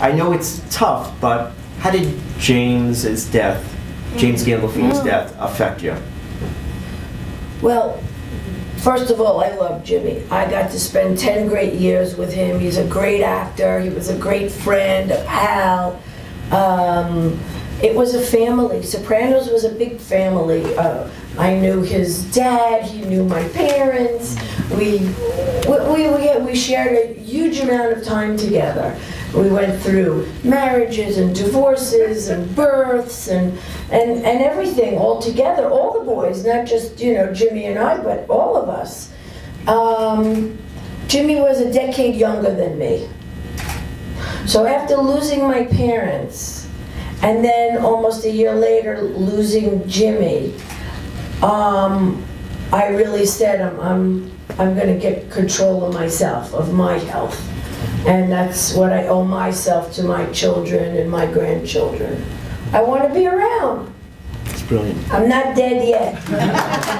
I know it's tough, but how did James's death, James Gandolfini's death, affect you? Well, first of all, I love Jimmy. I got to spend 10 great years with him. He's a great actor, he was a great friend, a pal. Um, it was a family. Sopranos was a big family. Uh, I knew his dad, he knew my parents. We, we, we, we shared a huge amount of time together. We went through marriages and divorces and births and, and, and everything all together, all the boys, not just, you know, Jimmy and I, but all of us. Um, Jimmy was a decade younger than me. So after losing my parents, and then almost a year later losing Jimmy, um, I really said I'm, I'm, I'm going to get control of myself, of my health. And that's what I owe myself to my children and my grandchildren. I want to be around. It's brilliant. I'm not dead yet.